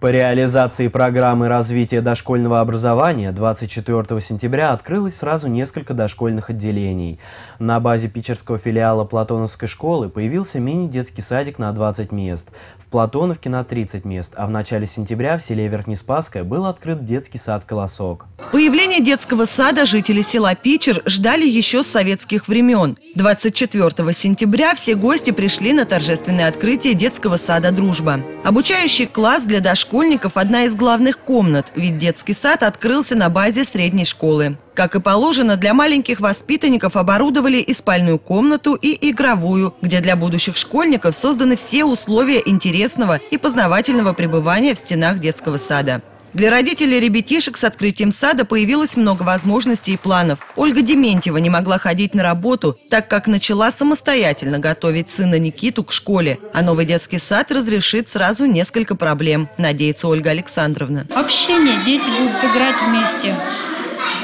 По реализации программы развития дошкольного образования 24 сентября открылось сразу несколько дошкольных отделений. На базе питерского филиала Платоновской школы появился мини-детский садик на 20 мест, в Платоновке на 30 мест, а в начале сентября в селе Верхнеспасское был открыт детский сад «Колосок». Появление детского сада жители села Питер ждали еще с советских времен. 24 сентября все гости пришли на торжественное открытие детского сада «Дружба». Обучающий класс для дошкольников школьников одна из главных комнат, ведь детский сад открылся на базе средней школы. Как и положено, для маленьких воспитанников оборудовали и спальную комнату, и игровую, где для будущих школьников созданы все условия интересного и познавательного пребывания в стенах детского сада. Для родителей ребятишек с открытием сада появилось много возможностей и планов. Ольга Дементьева не могла ходить на работу, так как начала самостоятельно готовить сына Никиту к школе. А новый детский сад разрешит сразу несколько проблем, надеется Ольга Александровна. Общение, дети будут играть вместе.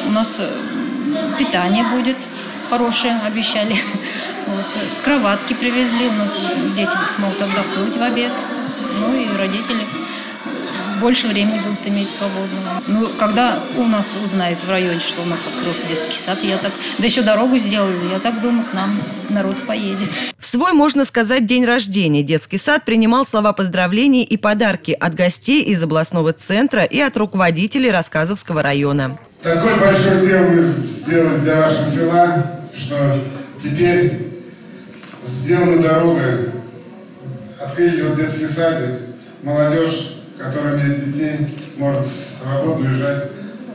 У нас э, питание будет хорошее, обещали. Вот. Кроватки привезли, у нас дети смогут отдохнуть в обед. Ну и родители больше времени будут иметь свободного. Ну, когда у нас узнают в районе, что у нас открылся детский сад, я так, да еще дорогу сделали, я так думаю, к нам народ поедет. В свой, можно сказать, день рождения детский сад принимал слова поздравлений и подарки от гостей из областного центра и от руководителей Рассказовского района. Такой большой дел мы сделали для вашего села, что теперь сделана дорога, открыли вот детский садик, молодежь который имеет детей, может свободно уезжать,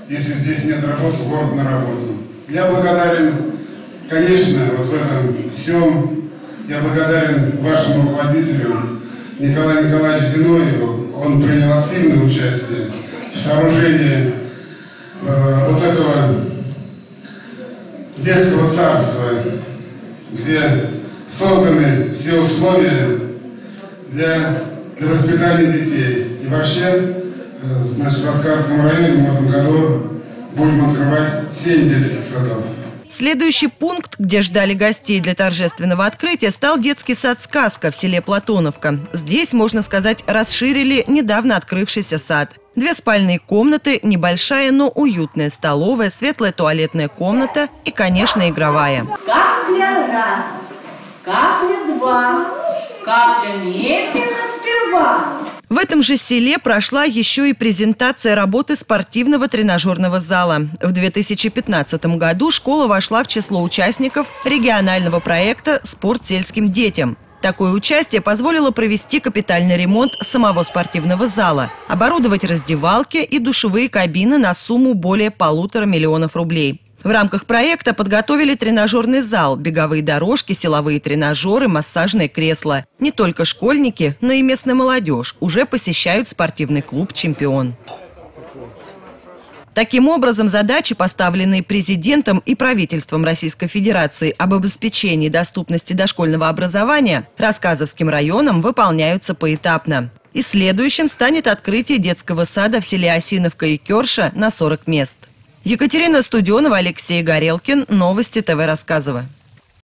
если здесь нет работы, в город на работу. Я благодарен, конечно, вот в этом всем, я благодарен вашему руководителю Николаю Николаевичу Зиновьеву. Он принял активное участие в сооружении э, вот этого детского царства, где созданы все условия для, для воспитания детей. И вообще, э, значит, в Рассказском районе в этом году будем открывать 7 детских садов. Следующий пункт, где ждали гостей для торжественного открытия, стал детский сад «Сказка» в селе Платоновка. Здесь, можно сказать, расширили недавно открывшийся сад. Две спальные комнаты, небольшая, но уютная столовая, светлая туалетная комната и, конечно, игровая. Капля раз, капля два, капля медленно сперва. В этом же селе прошла еще и презентация работы спортивного тренажерного зала. В 2015 году школа вошла в число участников регионального проекта «Спорт сельским детям». Такое участие позволило провести капитальный ремонт самого спортивного зала, оборудовать раздевалки и душевые кабины на сумму более полутора миллионов рублей. В рамках проекта подготовили тренажерный зал, беговые дорожки, силовые тренажеры, массажные кресла. Не только школьники, но и местная молодежь уже посещают спортивный клуб «Чемпион». Таким образом, задачи, поставленные президентом и правительством Российской Федерации об обеспечении доступности дошкольного образования Рассказовским районам выполняются поэтапно. И следующим станет открытие детского сада в селе Осиновка и Керша на 40 мест. Екатерина Студенова, Алексей Горелкин. Новости ТВ Рассказова.